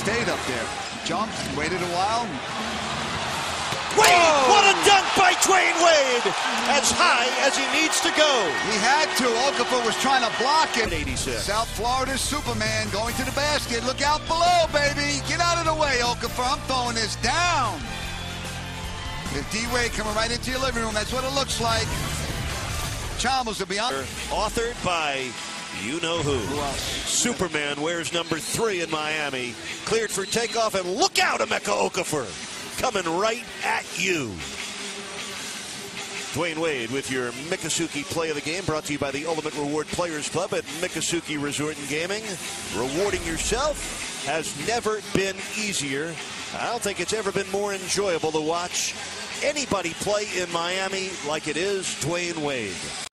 stayed up there. Jumped, waited a while. Wade! What a dunk by Dwyane Wade! As high as he needs to go. He had to. Okafor was trying to block it. 86. South Florida's Superman going to the basket. Look out below, baby. Get out of the way, Okafor. I'm throwing this down. D-Wade coming right into your living room. That's what it looks like. Chalmers will be on. Authored by you know who. Superman wears number three in Miami. Cleared for takeoff, and look out, Emeka Okafor. Coming right at you. Dwyane Wade with your Miccosukee play of the game brought to you by the Ultimate Reward Players Club at Miccosukee Resort and Gaming. Rewarding yourself has never been easier. I don't think it's ever been more enjoyable to watch anybody play in Miami like it is Dwyane Wade.